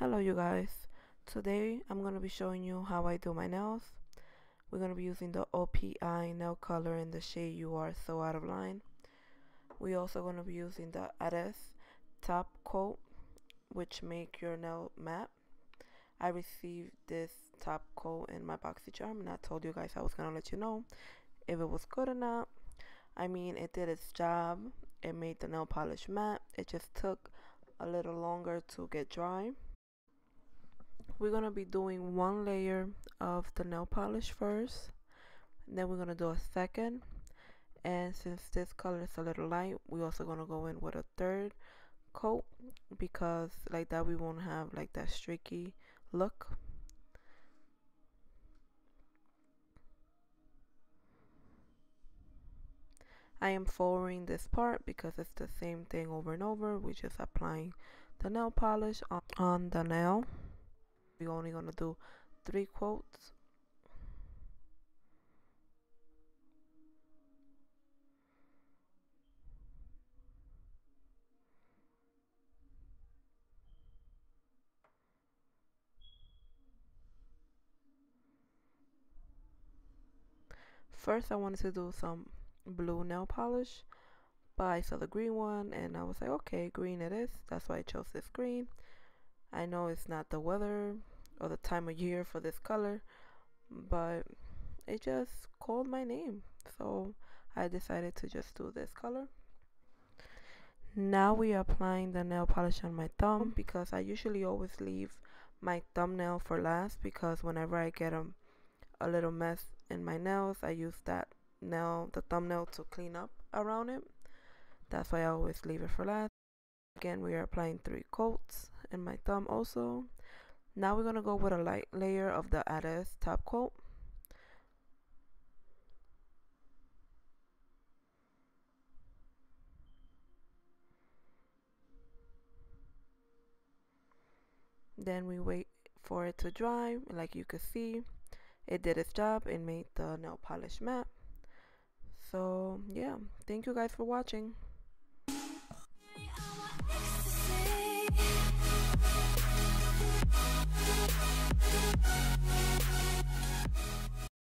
Hello you guys. Today I'm going to be showing you how I do my nails. We're going to be using the OPI nail color in the shade You Are So Out of Lime. We're also going to be using the Adesse top coat which make your nail matte. I received this top coat in my BoxyCharm and I told you guys I was going to let you know if it was good or not. I mean it did its job. It made the nail polish matte. It just took a little longer to get dry we're gonna be doing one layer of the nail polish first then we're gonna do a second and since this color is a little light we're also gonna go in with a third coat because like that we won't have like that streaky look I am following this part because it's the same thing over and over. We're just applying the nail polish on, on the nail we're only gonna do three quotes. First I wanted to do some blue nail polish but I saw the green one and I was like okay green it is. That's why I chose this green I know it's not the weather or the time of year for this color, but it just called my name. So I decided to just do this color. Now we are applying the nail polish on my thumb because I usually always leave my thumbnail for last because whenever I get a, a little mess in my nails, I use that nail, the thumbnail to clean up around it. That's why I always leave it for last. Again, we are applying three coats in my thumb also. Now we're going to go with a light layer of the Adesse top coat. Then we wait for it to dry. Like you can see, it did its job. It made the nail polish matte. So yeah, thank you guys for watching.